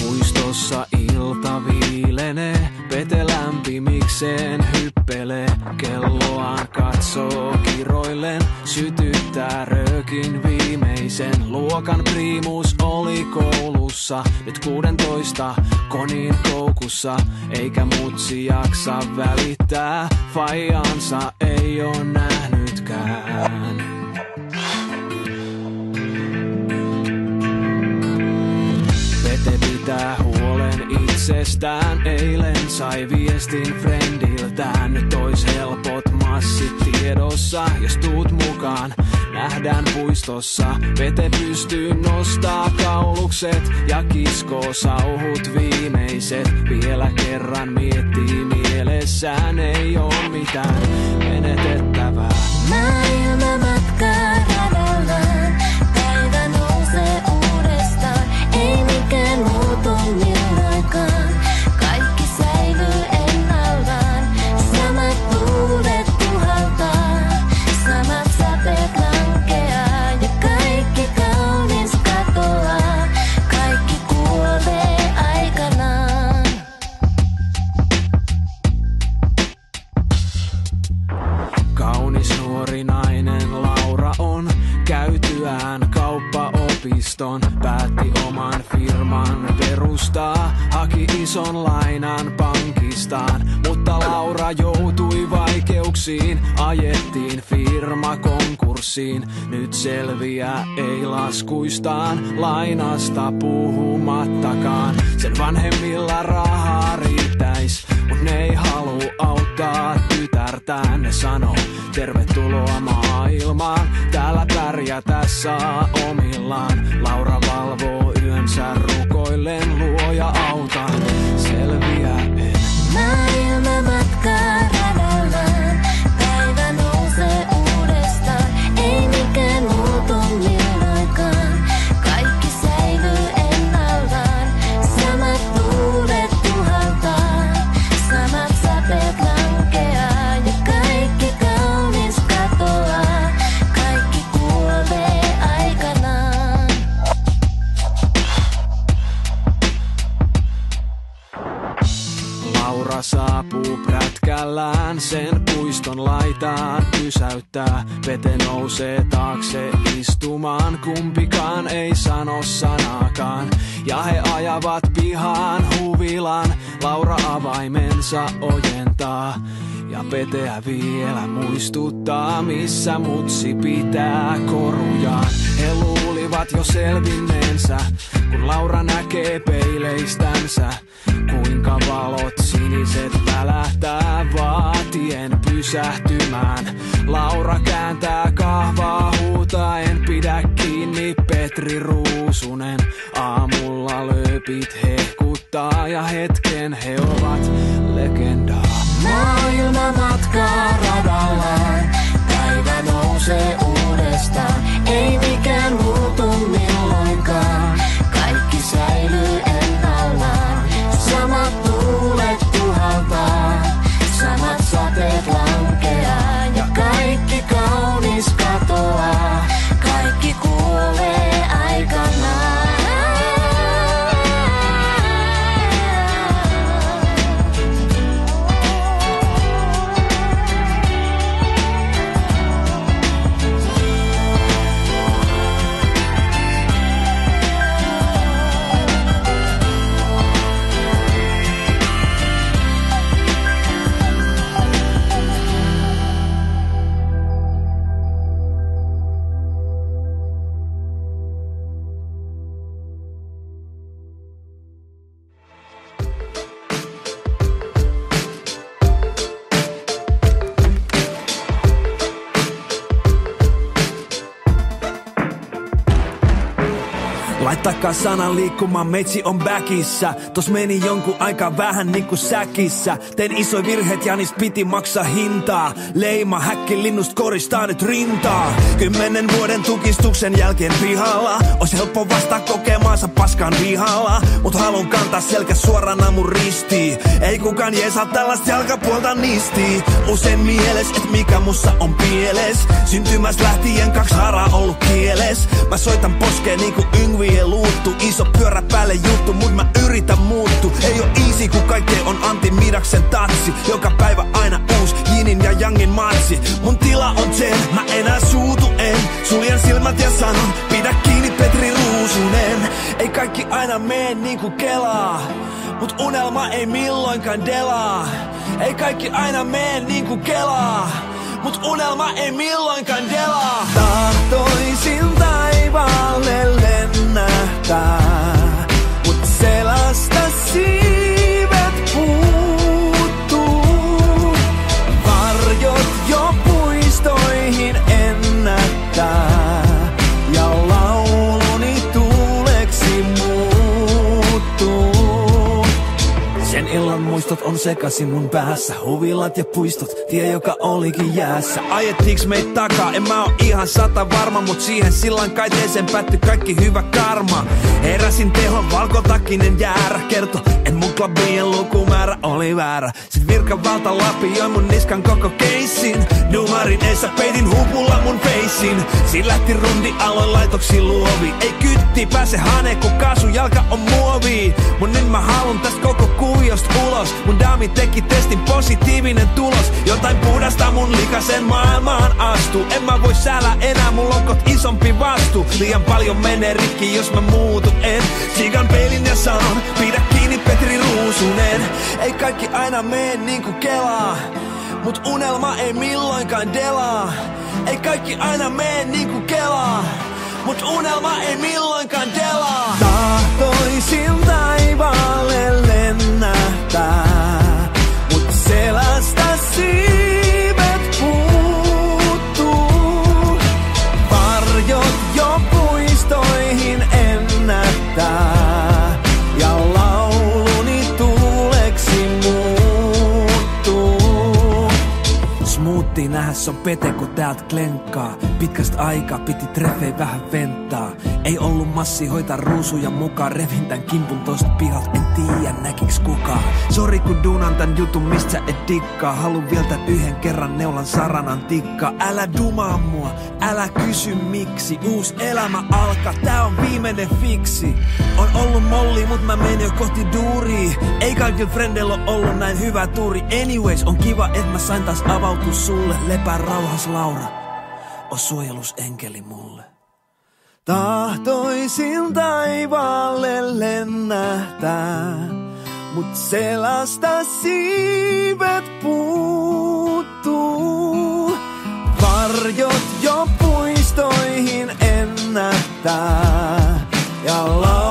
Puistossa ilta viilenee, pete lämpimikseen hyppelee. Kelloaan katsoo kiroillen, sytyttää röökin viimeisen. Luokan priimus oli koulussa, nyt 16 konin koukussa. Eikä mutsi jaksa välittää, faijansa ei oo nähnytkään. Pete pitää huolen itsestään. Eilen sai viestin friendiltään. Nyt ois helpot massit tiedossa, jos tuut mukaan. Nähdään puistossa, Pete pystyy nostaa kaulukset ja kiskoo sauhut viimeiset. Vielä kerran miettii mielessään, ei oo mitään menetettävää. Kauppaopiston. Päätti oman firman perustaa, haki ison lainan pankistaan. Mutta Laura joutui vaikeuksiin, ajettiin firma konkurssiin. Nyt selviää ei laskuistaan, lainasta puhumattakaan. Sen vanhemmilla rahaa riittäis, mut ne ei halua auttaa tytärtään. Ne sanoo, tervetuloa maailmaan, täällä pärjätä saa omillaan. Laura valvoo yönsä Laura saapuu prätkällään, sen puiston laitaan pysäyttää. Pete nousee taakse istumaan, kumpikaan ei sano sanaakaan. Ja he ajavat pihaan huvilan, Laura avaimensa ojentaa. Ja Peteä vielä muistuttaa, missä mutsi pitää korujaan. He luulivat jo selvinneensä, kun Laura näkee peileistänsä. Kuinka valot siniset välähtää vaatien pysähtymään. Laura kääntää kahvaa huutaen, pidä kiinni Petri Ruusunen. Aamulla lööpit hehkuttaa ja hetken he ovat legendaa. Maailma matkaa radallaan, Takaa sanan liikkumaan, meitsi on backissa. Tos meni jonkun aika vähän niinku säkissä. Tein iso virheet ja niistä piti maksaa hintaa. Leima häkki linnust koristaa nyt rintaa. Kymmenen vuoden tukistuksen jälkeen pihalla. Ois helppo vasta kokemaansa paskan vihalla. Mut halun kantaa selkä suorana mun ristiin. Ei kukaan jeesa tällaista jalkapuolta nisti. Usein mieles, et mikä mussa on pieles. Syntymäs lähtien kaksi haraa ollut kieles. Mä soitan poskeen niinku yngvien luuttu. Iso pyörä päälle juttu, mut mä yritän muuttu. Ei oo easy, kun kaikkea on Antti Midaksen tatsi. Joka päivä aina uus Jinin ja Jangin matsi. Mun tila on sen, mä enää suutu en. Suljen silmät ja sanon, pidä kiinni Petri Ruusunen. Ei kaikki aina mene niinku kelaa. Mut unelma ei milloinkaan delaa. Ei kaikki aina mene niinku kelaa. Mut unelma ei milloinkaan delaa. Tahtoisin taivaalle lennähtää. On sekaisin mun päässä. Huvilat ja puistot, tie joka olikin jäässä. Ajettiiks meit takaa, en mä oo ihan sata varma Mut siihen sillan kaiteeseen päättyi kaikki hyvä karma. Heräsin tehon valkotakinen jäärä Kerto, et mun klubien lukumäärä oli väärä. Sit virka valta lapioi mun niskan koko keissin. Dumarin eessä peitin hupulla mun feissin Siin lähti rundi aloin laitoksi luovi. Ei kytti pääse hane, kun kaasujalka on muovi. Mun nyt mä halun tästä koko kuviosta ulos. Mun daami teki testin positiivinen tulos. Jotain puhdasta mun likasen maailmaan astu. En mä voi säällä enää, mun lokot isompi vastu. Liian paljon menee rikki, jos mä muutu en. Sigan peilin ja sanon, pidä kiinni Petri Ruusunen. Ei kaikki aina mene niinku kelaa Mut unelma ei milloinkaan delaa. Ei kaikki aina mene niinku kelaa. Mut unelma ei milloinkaan delaa. Tahtoisin Se on pete kun täältä klenkkaa? Pitkästä aikaa piti treffei vähän ventaa Ei ollut massi hoitaa ruusuja mukaan. Revin tän kimpun tosta pihat. En tiedä näkiks kukaan. Sori kun duunan tän jutun mistä sä et dikkaa. Halun vielä yhden kerran neulan saranan tikkaa. Älä dumaa mua, älä kysy miksi. Uus elämä alkaa, tää on viimeinen fiksi. On ollut molli mut mä menen jo kohti duuria Ei kaikilla frendeillä oo ollut näin hyvä tuuri Anyways on kiva et mä sain taas avautua sulle Lepää rauhas Laura on suojelusenkeli mulle. Tahtoisin taivaalle lennähtää, mut selasta siivet puuttuu. Varjot jo puistoihin ennättää ja la-